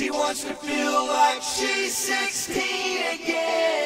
She wants to feel like she's 16 again.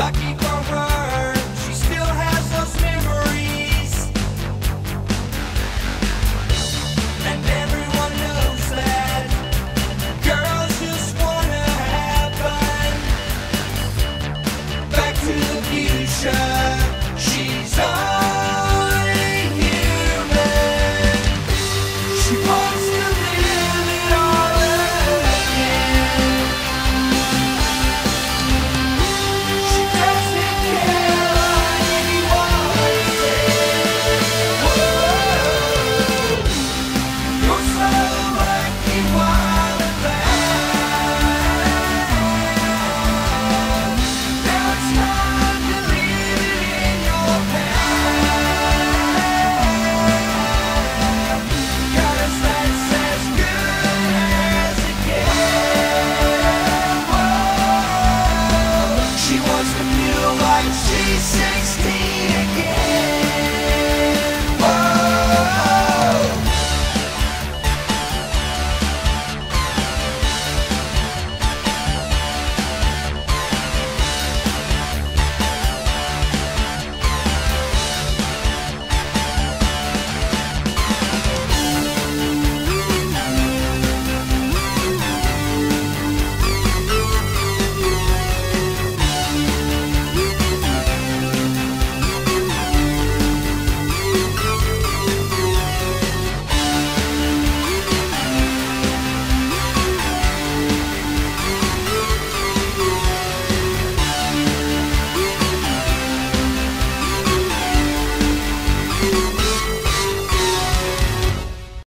Suck.